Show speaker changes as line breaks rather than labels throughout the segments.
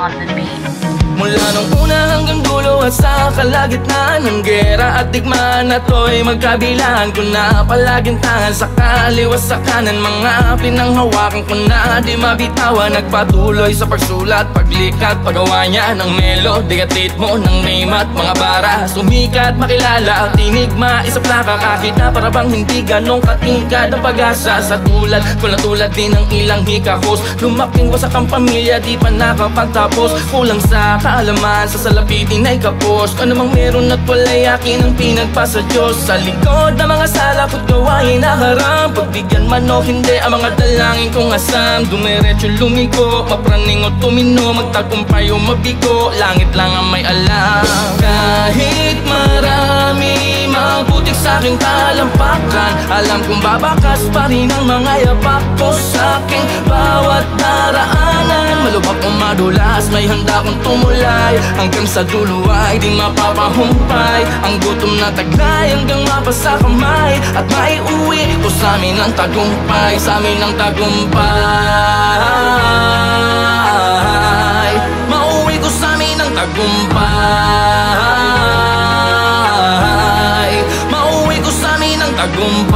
on the beat. Bawat sa kalagitnaan ng gera at digmaan na to'y magkabilaan ko na Palaging tangan sa kaliwa sa kanan. Mga pinanghawakan ko na di mabitawan. Nagpatuloy sa pagsulat, paglikat, paggawa niya ng melody At ritmo ng name at mga bara. Sumikat, makilala at tinigma Isa plaka. Kahit na para bang hindi ganong katingkad Ang pag-asa sa tulad ko na tulad din ng ilang hikahos. Lumaking wasak ang pamilya, di pa nakapagtapos. Kulang sa kaalaman, sa salapitin ay kapos. Ano mang meron at wala'y akin ang pinagpasa Diyos. Sa likod ng mga sala ko't gawain na haram. Pagbigyan man o hindi ang mga dalangin kong asam. Dumiretso lumigo, mapraning o tumino. Magtagumpay o mabigo, langit lang ang may alam. Kahit marami mabutik sa aking talampakan. Alam kong babakas pa rin ang mga yapak ko sa aking bawat daraanan O madulas, may handa kong tumulay. Hanggang sa dulo ay di mapapahumpay. Ang gutom na taglay hanggang mapasa kamay. At maiuwi ko sa amin ang tagumpay Sa amin ang tagumpay. Mauwi ko sa amin ang tagumpay. Mauwi ko sa amin ang tagumpay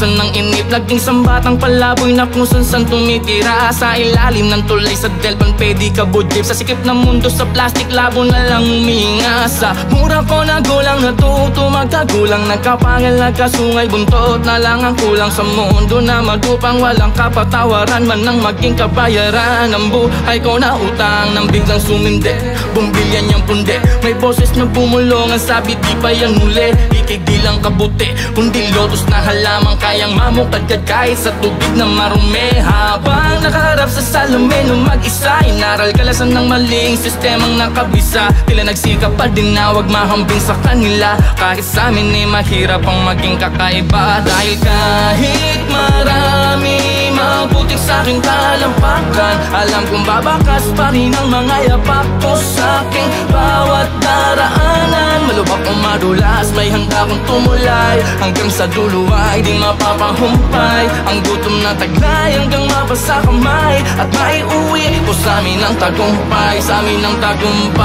mabawasan ng inip Naging sambatang palaboy na kung saan tumitira. Sa ilalim ng tulay sa Delpan pwede ka budjip Sa sikip ng mundo sa plastic labo na lang huminga Sa mura ko na gulang natuto magkagulang. Nagkapangal nagkasungay buntot na lang ang kulang. Sa mundo na magupang walang kapatawaran. Man ang maging kabayaran Ang buhay ko na utang. Nang biglang sumindi Bumbilyan niyang pundi. May boses na bumulongan sabi di pa yan muli. Ikay di lang kabuti Kundi lotus na halamang kayang mamukadkad Kahit sa tubig na marumi. Habang nakaharap sa salamin ng mag-isa Inaral kalasan ng maling sistemang nakabisa. Tila nagsikap pa din na wag mahambing sa kanila. Kahit sa amin ay mahirap ang maging kakaiba. Dahil kahit marami mabutik sa aking talampakan Alam kong babakas pa rin ang mga yapak ko sa aking bawat daraanan. Malubak o madulas, may handa kong tumulay. Hanggang sa dulo ay di mapapahumpay Ang gutom na taglay hanggang mapasa kamay. At maiuwi ko sa amin ang tagumpay. Sa amin ang tagumpay.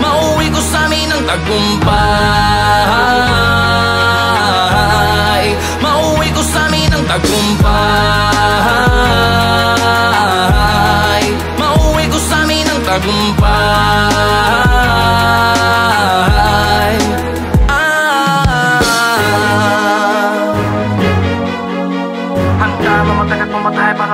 Mauwi ko sa amin ang tagumpay. Mauwi ko sa amin ang tagumpay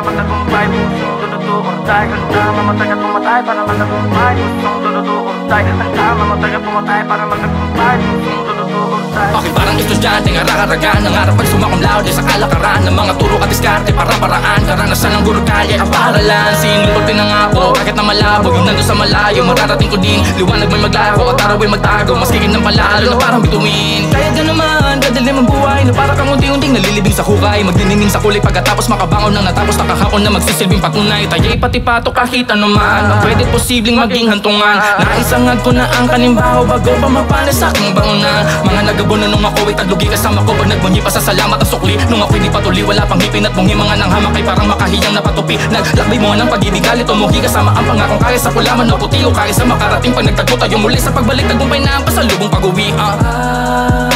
magtagumpay Pusong dududo ortay Handa mamatay at pumatay para magtagumpay Pusong dududo ortay Handa mamatay at pumatay para magtagumpay Pusong dududo ortay Bakit parang estudyante ng araragan Nangarap pag sumakamlaw di sa kalakaran. Ng mga turo at diskarte para paraan Karanasan ng guro kalye ang paralan Sinulot pinangako? Kahit na malabo? Yung nandun sa malayo mararating ko din. Liwanag may maglako at araw ay magtago. Mas kikid ng palalo na parang bituin. Kaya gano'n man, dadalim ang buhay Na para kang unti-unting nalilibing sa hukay. Magdiningin sa kulay pagkatapos makabangon ng natapos Nakahakon na magsisilbing patunay. Taya'y pati pato kahit ano man Ang pwede posibleng maging hantungan. Naisangag ko na ang kanimbaho Bago pa mapanas sa aking bangunan. Mga nagabunan nung ako'y taglugi kasama ko Pag nagbunyi pa sa salamat at sukli. Nung ako'y di patuli Wala pang hipin at bungi Mga nanghamak ay parang makahiyang napatupi. Naglakbay mo ng pag-ibig Galit umuhi kasama ang pangakong kaya sa kulaman o puti O kaya sa makarating pag nagtagpo tayo muli Sa pagbalik tagumpay na ang pasalubong pag-uwi. Ah.